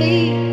me.